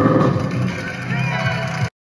Thank you.